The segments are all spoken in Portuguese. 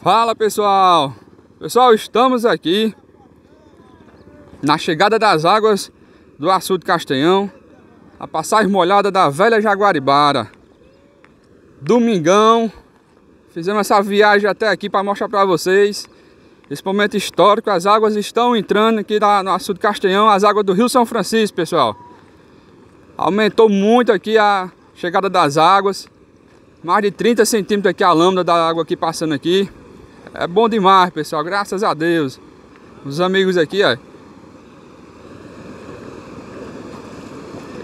Fala pessoal! Pessoal, estamos aqui na chegada das águas do açude Castanhão, a passagem molhada da velha Jaguaribara. Domingão, fizemos essa viagem até aqui para mostrar para vocês esse momento histórico. As águas estão entrando aqui no açude Castanhão, as águas do Rio São Francisco, pessoal. Aumentou muito aqui a chegada das águas. Mais de 30 centímetros aqui a lâmina da água aqui passando aqui. É bom demais, pessoal. Graças a Deus. Os amigos aqui, ó.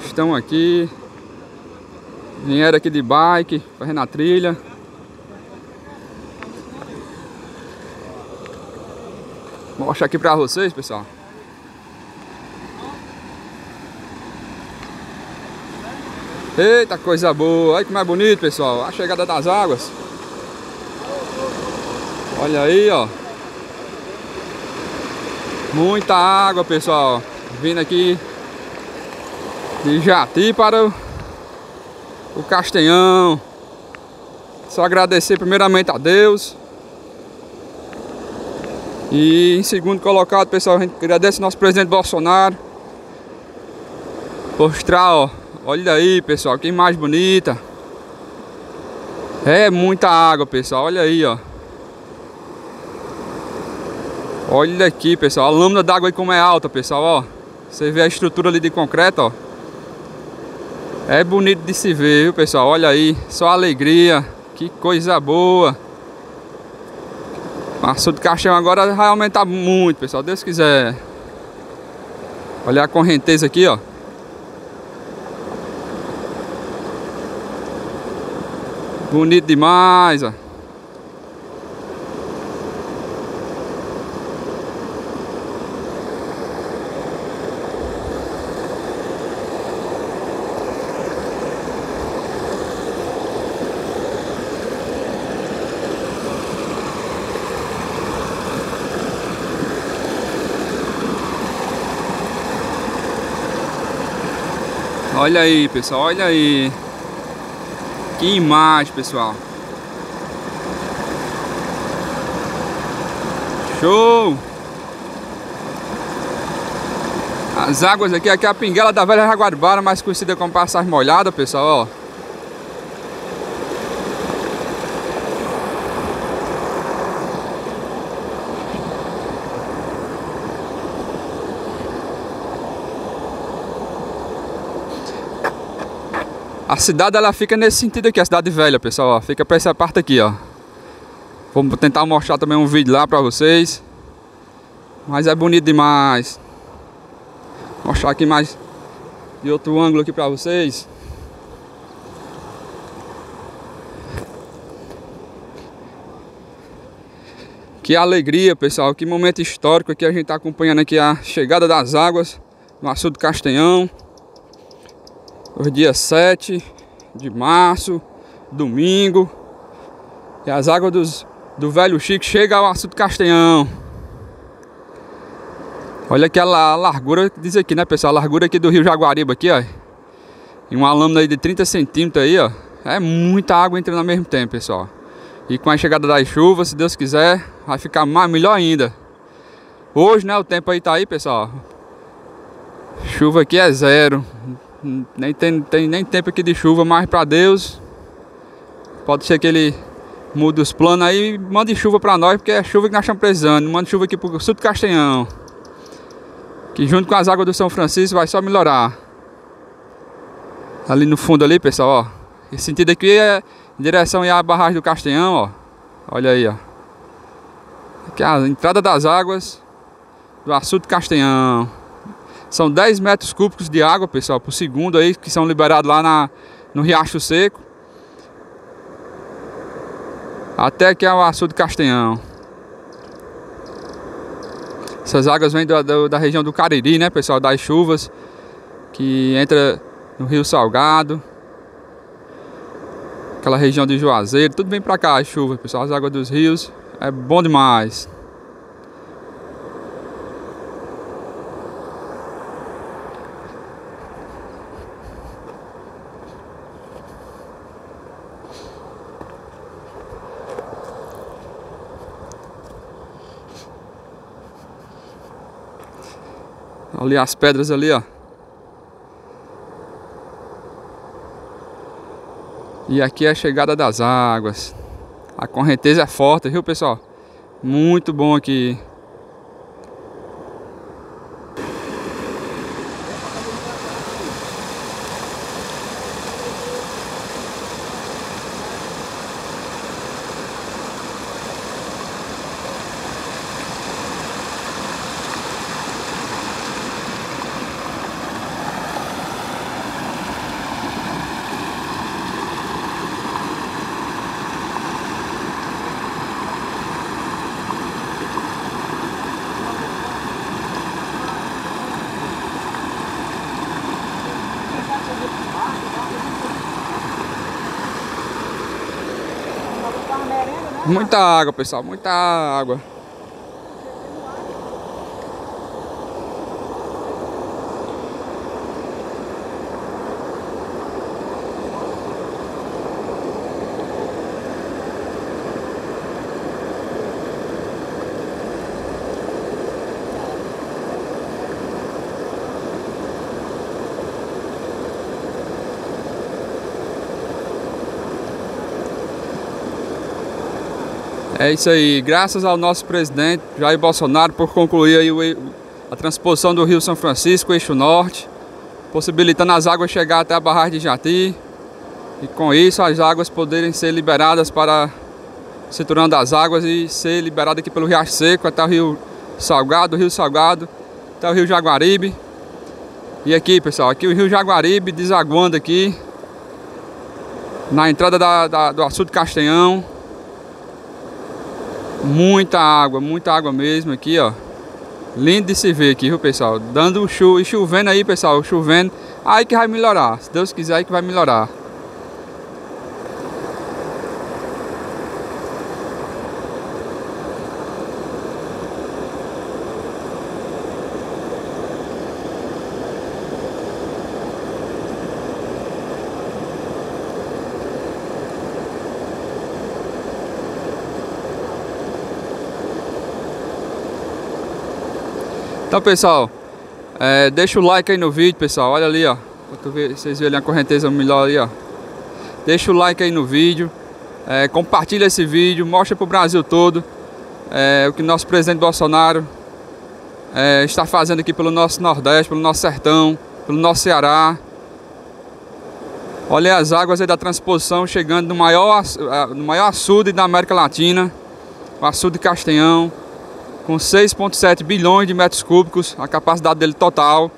Estão aqui. Vieram aqui de bike, fazendo a trilha. Vou mostrar aqui pra vocês, pessoal. Eita, coisa boa. Olha que mais bonito, pessoal. A chegada das águas. Olha aí, ó. Muita água, pessoal. Vindo aqui de Jati para o, o Castanhão. Só agradecer primeiramente a Deus. E em segundo colocado, pessoal, a gente agradece nosso presidente Bolsonaro. Mostrar, ó. Olha aí, pessoal, que imagem bonita. É muita água, pessoal. Olha aí, ó. Olha aqui, pessoal, a lâmina d'água aí como é alta, pessoal, ó. Você vê a estrutura ali de concreto, ó. É bonito de se ver, viu, pessoal? Olha aí, só alegria. Que coisa boa. Açude de caixão agora vai aumentar muito, pessoal, Deus quiser. Olha a correnteza aqui, ó. Bonito demais, ó. Olha aí, pessoal, olha aí. Que imagem, pessoal. Show! As águas aqui, aqui é a pinguela da velha Jaguaribara, mais conhecida como passagem molhada, pessoal, ó. A cidade ela fica nesse sentido aqui, a cidade velha, pessoal, ó, fica para essa parte aqui, ó. Vamos tentar mostrar também um vídeo lá para vocês. Mas é bonito demais. Vou mostrar aqui mais de outro ângulo aqui para vocês. Que alegria, pessoal, que momento histórico aqui a gente está acompanhando aqui a chegada das águas no açude Castanhão. Hoje dia 7 de março, domingo. E as águas dos, do Velho Chico chegam ao Açude Castanhão. Olha aquela largura diz aqui, né, pessoal? A largura aqui do Rio Jaguariba aqui, ó. E uma lâmina aí de 30 centímetros aí, ó. É muita água entrando ao mesmo tempo, pessoal. E com a chegada das chuvas, se Deus quiser, vai ficar mais, melhor ainda. Hoje, né, o tempo aí tá aí, pessoal. Chuva aqui é zero nem tem, tem nem tempo aqui de chuva, mas para Deus pode ser que ele mude os planos aí e mande chuva para nós, porque é chuva que nós estamos precisando. Manda chuva aqui pro sul do Castanhão. Que junto com as águas do São Francisco vai só melhorar. Ali no fundo ali, pessoal, ó. Esse sentido aqui é em direção à barragem do Castanhão, ó. Olha aí, ó. Aqui é a entrada das águas do açude Castanhão. São 10 metros cúbicos de água, pessoal, por segundo aí, que são liberados lá na, no Riacho Seco. Até aqui é o açude Castanhão. Essas águas vêm do, do, da região do Cariri, né, pessoal, das chuvas. Que entra no Rio Salgado. Aquela região de Juazeiro, tudo vem pra cá, as chuvas, pessoal, as águas dos rios. É bom demais. Ali as pedras ali, ó. E aqui é a chegada das águas. A correnteza é forte, viu pessoal? Muito bom aqui. Muita água, pessoal, muita água. É isso aí, graças ao nosso presidente Jair Bolsonaro por concluir aí a transposição do Rio São Francisco, eixo norte, possibilitando as águas chegar até a barragem de Jati. E com isso as águas poderem ser liberadas para o cinturão das águas e ser liberada aqui pelo Riacho Seco até o Rio Salgado, Rio Salgado, até o Rio Jaguaribe. E aqui pessoal, aqui o Rio Jaguaribe desaguando aqui na entrada da, da, do açude Castanhão Muita água, muita água mesmo aqui, ó. Lindo de se ver aqui, viu, pessoal? Dando chuva e chovendo aí, pessoal, chovendo. Aí que vai melhorar. Se Deus quiser, aí que vai melhorar. Então pessoal, é, deixa o like aí no vídeo pessoal, olha ali ó. Vocês verem a correnteza melhor ali ó. Deixa o like aí no vídeo. É, Compartilha esse vídeo, mostra pro Brasil todo é, O que nosso presidente Bolsonaro é, Está fazendo aqui pelo nosso Nordeste, pelo nosso Sertão Pelo nosso Ceará. Olha as águas aí da transposição chegando no maior, no maior açude da América Latina O açude Castanhão com 6,7 bilhões de metros cúbicos, a capacidade dele total.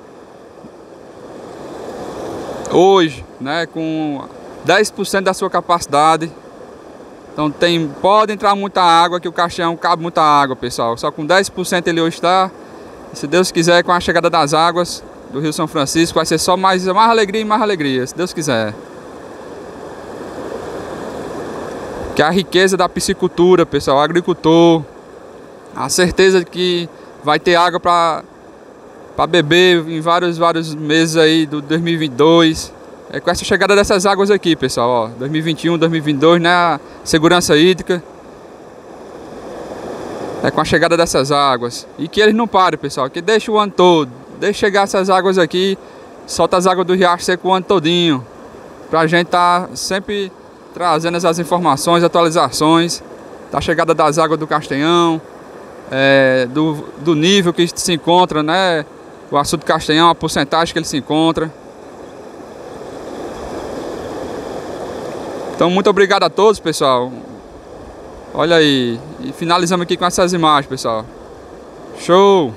Hoje, né, com 10% da sua capacidade. Então tem, pode entrar muita água, que o caixão cabe muita água, pessoal. Só com 10% ele hoje está. Se Deus quiser, com a chegada das águas do Rio São Francisco, vai ser só mais, mais alegria e mais alegria, se Deus quiser. Que a riqueza da piscicultura, pessoal, agricultor, a certeza de que vai ter água para para beber em vários vários meses aí do 2022. É com essa chegada dessas águas aqui, pessoal, ó, 2021, 2022, né, segurança hídrica. É com a chegada dessas águas. E que eles não parem, pessoal, que deixa o ano todo. Deixa chegar essas águas aqui, solta as águas do riacho seco o ano todinho. Pra gente tá sempre trazendo essas informações, atualizações da chegada das águas do Castanhão, é, do, do nível que se encontra, né? O açude castanhão, a porcentagem que ele se encontra. Então, muito obrigado a todos, pessoal. Olha aí. E finalizamos aqui com essas imagens, pessoal. Show!